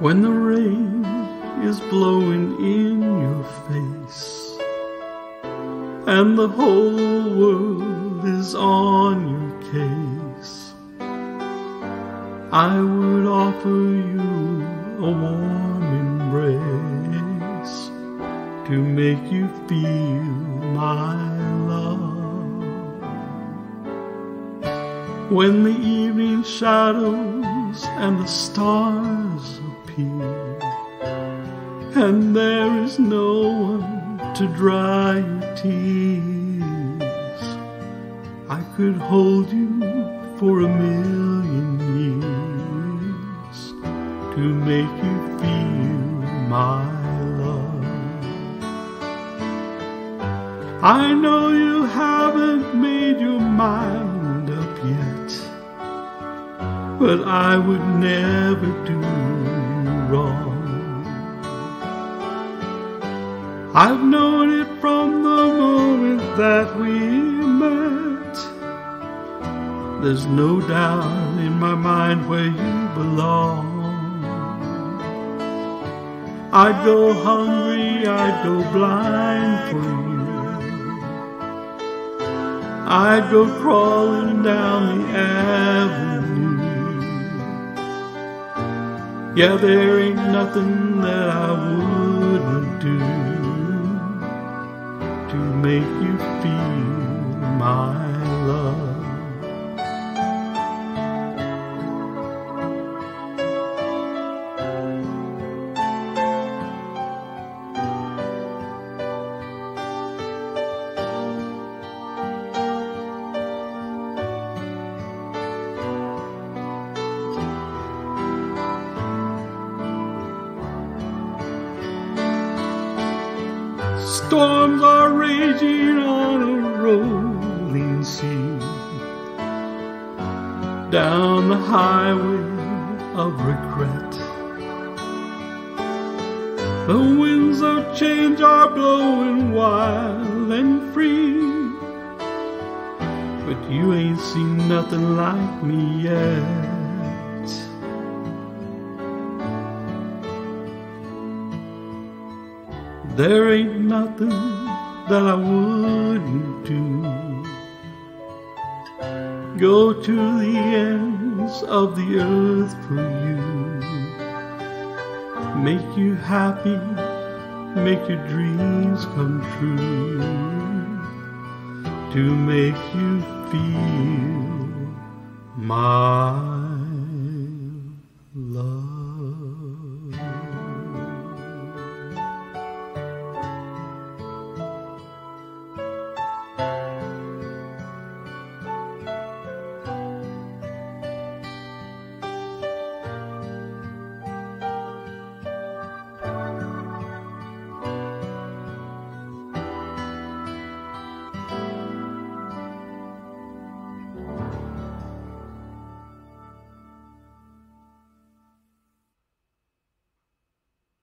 When the rain is blowing in your face and the whole world is on your case, I would offer you a warm embrace to make you feel my love. When the evening shadows and the stars appear, and there is no one to dry your tears, I could hold you for a million years to make you feel my love. I know you haven't made your mind up yet, but I would never do wrong. I've known it from the moment that we met. There's no doubt in my mind where you belong. I'd go hungry, I'd go blind for you. I'd go crawling down the avenue. Yeah, there ain't nothing that I wouldn't do to make you feel my love. Storms are raging on a rolling sea down the highway of regret. The winds of change are blowing wild and free, but you ain't seen nothing like me yet. There ain't nothing that I wouldn't do. Go to the ends of the earth for you. Make you happy, make your dreams come true. To make you feel my